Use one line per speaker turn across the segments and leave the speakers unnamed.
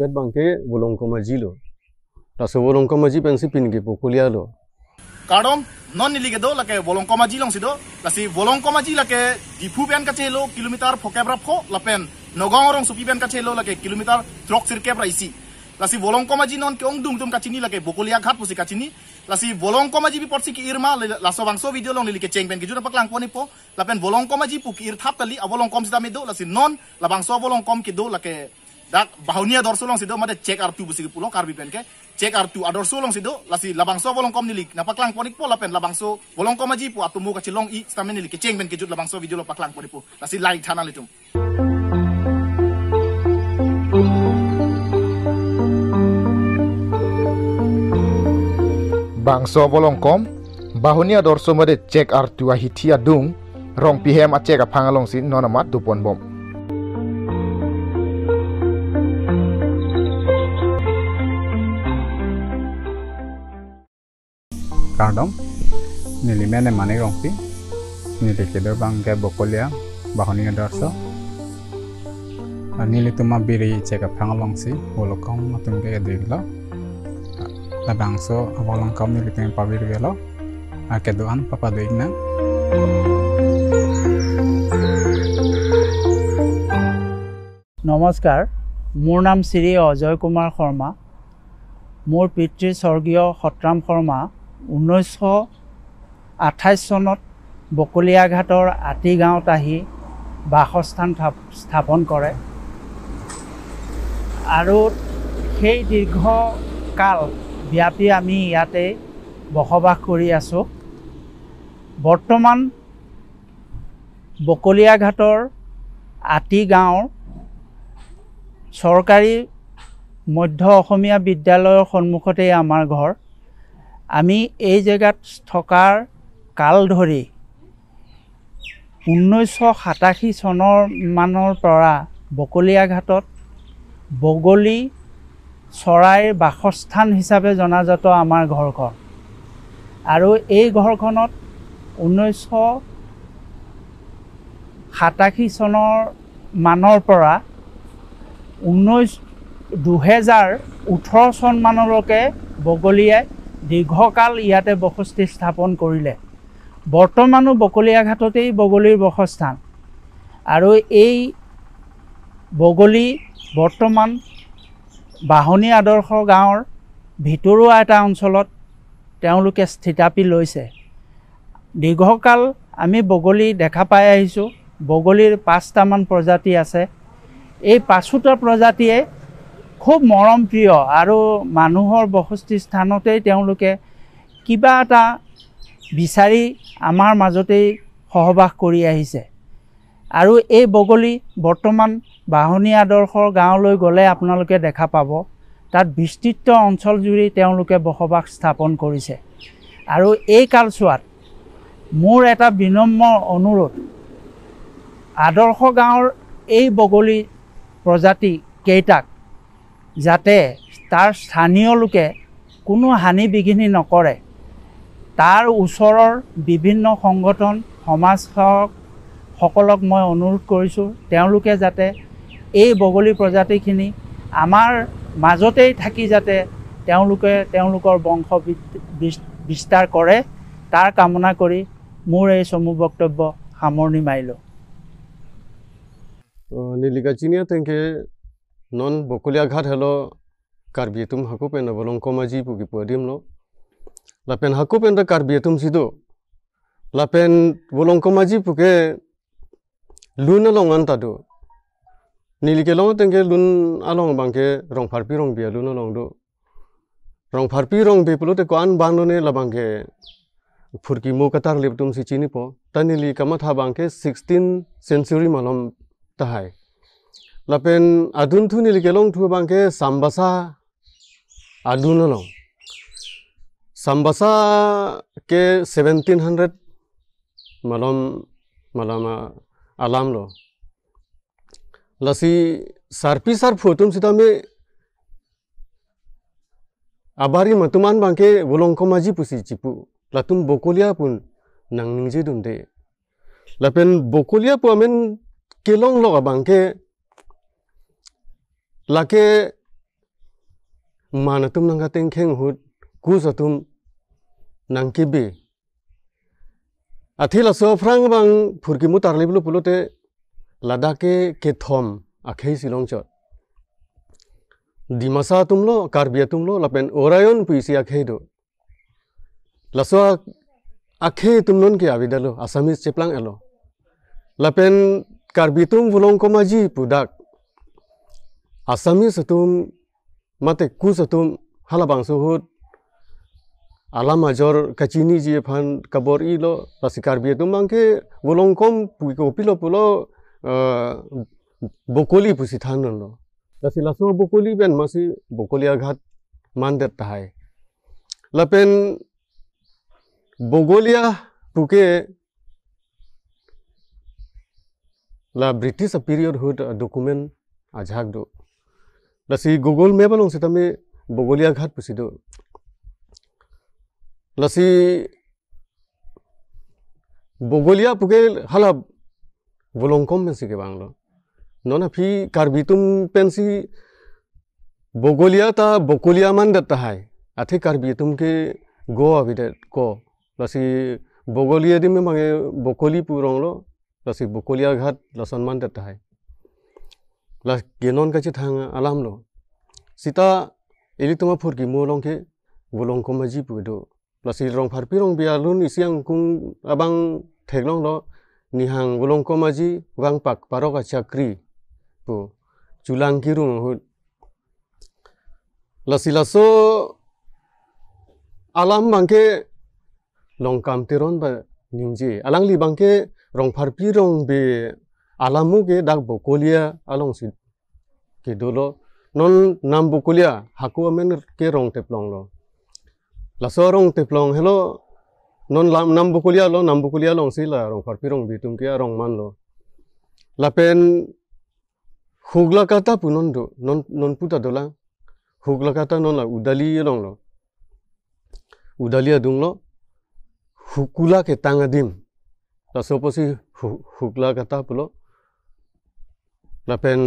pet bangke bolong komaji lo. Laso bolong komaji pensi pin ke pokulia lo.
Kadom non nili gedo lake bolong komaji long sido lasi bolong komaji lake dipu pen kache lo kilometer phokebra pho lapen nogong rong supi pen kache lo lake kilometer trok sirke praisi lasi bolong komaji non ke ong dung tum kachini lake bokulia ghat pusi kachini. Lasi bolong komaji bi porsi ki irma laso bangso video long nili ke cheng pen ki jura paklang poni po. Lapen bolong komaji pu ki ir thap kali abolong kom sida medo lasi non la bangso bolong kom ki do lake dak bahunia dor sulong sido made cek artu busi pulo karbi pen ke cek artu ador sulong sido lasi labangso bolong kom nilik. Na paklang ponik po lapen labangso bolong kom aji pu atumu ka chilong i stamen nilik. Ke ceng pen ke jut labangso video lo paklang poni po. Lasi like thana litum
bangso bolong kom bahunia dorso made cek artu ahitia dung. Rong pihem a cek a phangalong sin nonamat dupon bom
kardom nili mene mane rongpi nili kedo bang ke bokolia bahoni darso nili tuma biri ceka phangalong si bolokong matung ke diglo la bangso abolong kam nili teng pabir gelo akedoan papa deigna
নমস্কাৰ মোৰ নাম শ্ৰী অজয় কুমাৰ শৰ্মা মোৰ পিতৃ স্বৰ্গীয় সত্ৰাম শৰ্মা ঊনৈছশ আঠাইছ চনত বকলীয়াঘাটৰ আতি গাঁৱত আহি বাসস্থান স্থাপন কৰে। আৰু সেই দীৰ্ঘকাল ব্যাপী আমি ইয়াতে বসবাস কৰি আছোঁ। বৰ্তমান বকলীয়াঘাটৰ আতি গাঁৱৰ চৰকাৰী মধ্য অসমীয়া বিদ্যালয়ৰ সন্মুখতেই আমাৰ ঘৰ। আমি এই জেগাত থকাৰ কাল ধৰি ঊনৈছশ সাতাশী চনৰ মানৰ পৰা বকলীয়াঘাটত বগলী চৰাইৰ বাসস্থান হিচাপে জনাজাত আমাৰ ঘৰখন। আৰু এই ঘৰখনত ঊনৈছশ সাতাশী চনৰ মানৰ পৰা ঊনৈছ দুহেজাৰ ওঠৰ চনমানলৈকে বগলীয়ে দীৰ্ঘকাল ইয়াতে বসতি স্থাপন কৰিলে। বৰ্তমানো বকলীয়াঘাটতেই বগলীৰ বসস্থান। আৰু এই বগলী বৰ্তমান বাহনী আদৰ্শ গাঁৱৰ ভিতৰুৱা এটা অঞ্চলত তেওঁলোকে স্থিতাপি লৈছে। দীৰ্ঘকাল আমি বগলী দেখা পাই আহিছোঁ। বগলীৰ পাঁচটামান প্ৰজাতি আছে। এই পাঁচোটা প্ৰজাতিয়ে খুব মৰম প্ৰিয় আৰু মানুহৰ বসতি স্থানতেই তেওঁলোকে কিবা এটা বিচাৰি আমাৰ মাজতেই সহবাস কৰি আহিছে। আৰু এই বগলী বৰ্তমান বাহনী আদৰ্শৰ গাঁৱলৈ গ'লে আপোনালোকে দেখা পাব। তাত বিস্তৃত অঞ্চলজুৰি তেওঁলোকে বসবাস স্থাপন কৰিছে। আৰু এই কালচোৱাত মোৰ এটা বিনম্ৰ অনুৰোধ আদৰ্শ গাঁৱৰ এই বগলী প্ৰজাতি কেইটাক যাতে তাৰ স্থানীয় লোকে কোনো হানি বিঘিনি নকৰে। তাৰ ওচৰৰ বিভিন্ন সংগঠন সমাজ সেৱক সকলক মই অনুৰোধ কৰিছোঁ তেওঁলোকে যাতে এই বগলী প্ৰজাতিখিনি আমাৰ মাজতেই থাকি যাতে তেওঁলোকে তেওঁলোকৰ বংশ বিস্তাৰ কৰে তাৰ কামনা কৰি মোৰ এই চমু বক্তব্য সামৰণি মাৰিলোঁ।
nilika chinia tengke নন বকলীয়া ঘাট হেল কাৰ্বি এটুম হাকু পেন্ট বলং কমাজি পুকি পুয়াদিম লাপেন হাকু পেন্ট কার্বি এটুম সিদ লাপেন বলং কমাজি পুকে লু লং আন তাদু। নীলকে লওঁ তেঙ্গে লু আলং বাংকে রং ফারপি রং বিয়া লু লং দু। রং ফারপি রং বিপুল তেকু আন বানুনে লাবাংকে ফুরকি মৌ কাতার লিপটুম সিচিনি প তা নীলি কামাথা বাংকে সিক্সটিন সেঞ্চুরি মালম তাহাই। लपेन आदन थुनी लगेलोंग थु बांके सांबासा आदन लोंग सांबासा के 1700 मलम मलामा आलाम लो लसी सारपी सार फोटुम सिता में आबारी मतुमान बांके को माजी पुसी चिपु लतुम बोकोलिया पुन नंगनिंजे दुंदे लपेन बोकोलिया पुआमेन केलोंग लोगा बांके lake mana tum nang kateng kheng hut ku sa tum nang ke be athi la so frang bang phurki mu tar liblu pulote ladake ke thom akhei silong chot dimasa tumlo karbia tumlo lapen orayon puisi akhei do laso akhei tumnon ke avidalo asamis cheplang elo lapen karbitum vulong komaji pudak আসামি সতুম মাতে কু সতুম হালাবাং সুহুত আলাম আজর কাচিনি জি ফান কাবর ইলো লাসি কার্বি বলং বলংকম পিল পুল বকলি পুষি থানল লাসি লাসু বকলি বেন মাসি বকলি আঘাত মানদের তাহাই লাপেন বগলিয়া পুকে লা ব্রিটিশ পিরিয়ড হুট ডকুমেন্ট আঝাক लासै गुगल मेपआ नंसै थारमाने बगलिया घाट बसिदो लासै बगलिया पुगे हाला बुलंकम मेनसि गेबांल' नना फि कार्बि कार्बितुम पेंसी बगलिया ता बकलिया मान दत्ता हाय आथे कार्बितुम के गो अबिदे को लासै बगलिया दिमे मांगे बकली पुरंल' लसी बकलिया घाट लसन मान दत्ता हाय las genon kachi thang alam lo sita ili tuma phurki molong ke volongkom maji pudo lasi rong phar pirong bia lun isiang kung abang theklong lo nihang ulong komaji wang pak paroka chakri pu chulang kirung hut lasi laso alam bangke long kam tiron ba ningji alang li bangke rong phar pirong be alamu ke dak bokolia along si ke dolo non nam bokolia haku amen ke rong teplong lo. La sorong te plong hello non lam nam bukulia lo nam bukulia long si la rong parpi rong bitum kia rong man lo. La pen hugla kata pu non do non non puta dola hugla kata non la udali long lo. Udali adung lo hukula ke tangadim la soposi hugla kata pulo la pen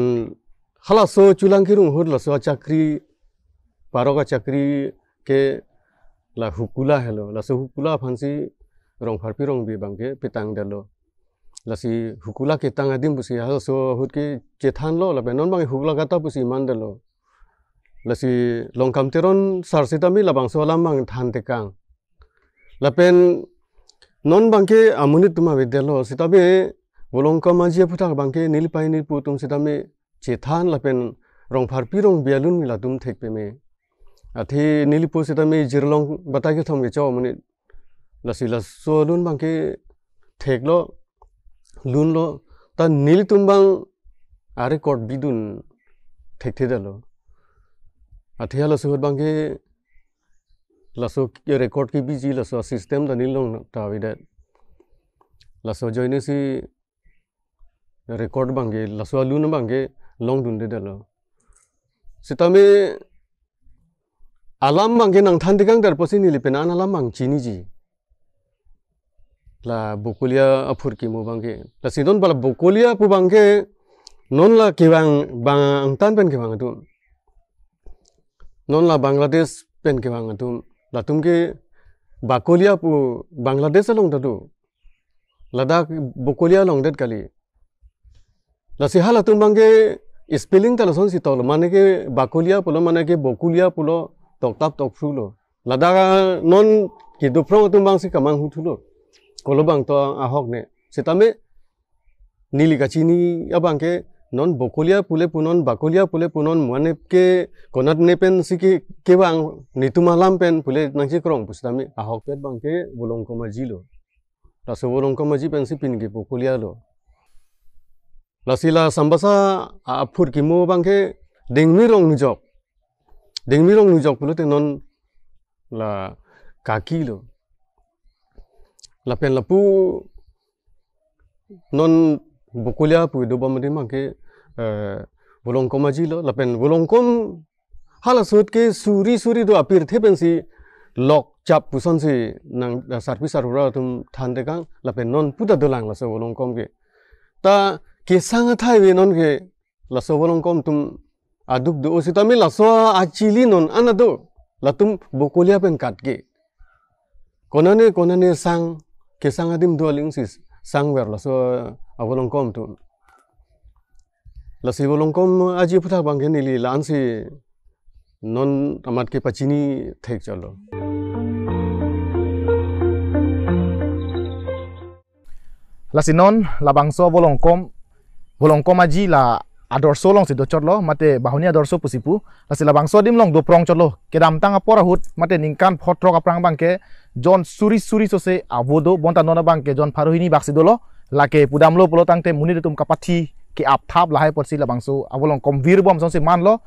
hala so chulang kirung hud la so chakri paroka chakri ke la hukula hello la so hukula phansi rong pharpi rong bi bangke pitang dalo la si hukula ke tang adim busi ha so hut ke chethan lo la be non bang hukula kata busi man dalo la si long kam teron sar sita mi la bang so lam bang than te kang. La pen non bangke amuni tuma vidyalo sita be bolong ka maji phutak bangke nilpai nil pu tum sita me chethan la pen rong pharpi rong bialun mi la tum thek pe me. Athi nili po sita me jirlong batai ke thom ke chaw mani lasi la so lun bang ke thek lo lun lo ta nili tum bang are kot bidun thek the dalo athi hala so bang ke la so ke record ki biji la so system da nilong ta vida la so joine record bang ke la so lun bang ke long dun de dalo. Sita me alam bangke nang thandi kang dar posi nili penan alam bang chini ji. La bukulia apur ki mu bangke la sidon bala bukulia pu bangke non la kiwang bang tan pen kiwang tu non la bangladesh pen kiwang tu la tumke bakulia pu bangladesh along tadu ladak bukulia long det kali লাচিহাল আতুমবাংগে spelling তালচন চিতল মানে কি বাকলীয়া পুল মানে কি বকুলীয়া পুল টকতাপ টকফুল লাদাকানন কিদুফ্র আতুমবাং সে কামাং হুঠুল কলবাং তো আহক নে সেতামে নীলিকাচিনি আবাংকে নন বকলীয়া পুলে পুনন বাকলীয়া পুলে পুনন মানে কে কনাত নেপেন সি কে কে বাং নিতুমালাম পেন পুলে ফুলে নাকি ক্রং পুসামে আহক পেট বাংকে বলংকমা জিল তাছে বলংকমা জি পেন সি পিনগে বকলীয়া ল la sila sambasa a phur ki mo bang ke dengmi rong ni jok dengmi rong nujok pulo te non la kaki la pen la pu non bukulia pu do ba mari ma ke bolong kom aji lo. La pen kom hala ke suri suri do apir the pen si lok chap puson si nang sarpi sarura tum than de kang. La pen non puta dolang la so bolong kom ke. Ta ke sang thai we non ke la so bolong kom tum aduk do si tami la so achili non anado la tum bokolia pen katge konane konane sang ke sang adim do ling sis sang wer la so awolong kom tu la si wolong kom aji puta bangke nili la ansi non amat ke pachini thek chalo.
La sinon la bangso bolong kom bolong kom aji la ador so long si do chotlo mate bahuni ador so pusipu la si la bangso dim long do prong chotlo ke dam tang apora hut mate ningkan photro ka prang bangke jon suri suri so se avodo bonta nona bangke jon faruhini baksi dolo la ke pudamlo polo tangte muni tum kapati ke ap thap la hai porsi la bangso. Abolong kom vir bom son se manlo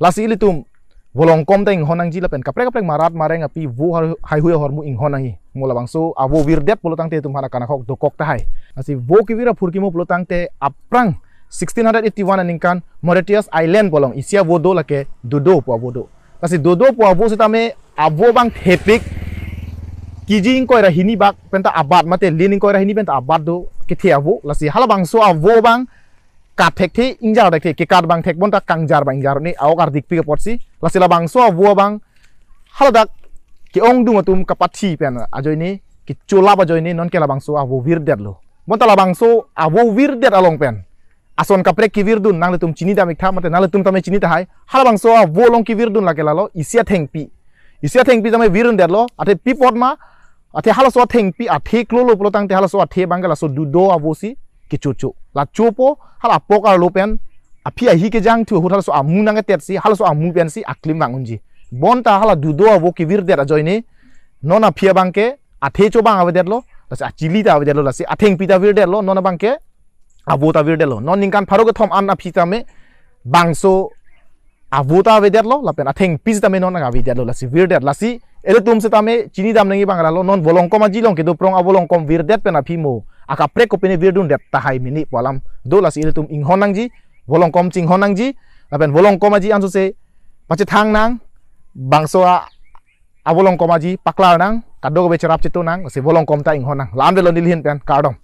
la si tum bolong kom ta ing honang ji la pen kaprek kaprek marat mareng api vu hai hui hormu ing honang hi mola bangso avo vir det polo tangte kana khok do kok ta hai asi vo ki vira phurki mo polo tangte aprang 1681 aningkan Mauritius Island bolong isia vo do lake dodo po avo do asi dodo po avo sitame avo bang thepik kijing ko ra hini bak penta abad mate lining ko ra hini penta abad do ke avo lasi hala bangso avo bang kat thek thi ingjar dek thi ke kat bang thek bon ta kangjar bang jar ni awak ar dik pi ke potsi la sila bang so avo bang haladak ki ong dung atum kapati pen ajoi ni ki chula ba joi ni non ke la bang so avo vir det lo. Bon ta la bang so avo vir det along pen ason kaprek ki vir dun nang tum chini da mik tha mate nang tum tame chini ta hai. Hala bang so avo long ki vir dun la ke la lo isia theng pi. Isia theng pi tame virun det ke chocho la chopo hala pokar lopen aphi ahi ke jang thu hutal so amu nange tepsi hala so amu pen si aklim mangunji bon ta hala dudo abo ki vir dera joine nona phia bangke athe cho bang abe derlo lasi achili ta abe derlo lasi atheng pita vir derlo nona bangke abo ta vir derlo non ningkan pharo ke thom an aphi ta me bangso abo ta abe derlo lapen atheng pis ta me nona abe derlo lasi vir der lasi ele tum se ta me chini dam bang lo non bolong ko ma ji long ke do prong avolong kom vir det pen a phi mo aka pre ko pene virdun det tahai mini polam do las ile tum ing honang ji volong kom ching honang ji aben volong kom ji ansu se pache thang nang bangso a avolong kom ji paklar nang kado be cerap nang se volong kom ta ing honang. Lam de lo nilhin pen kardom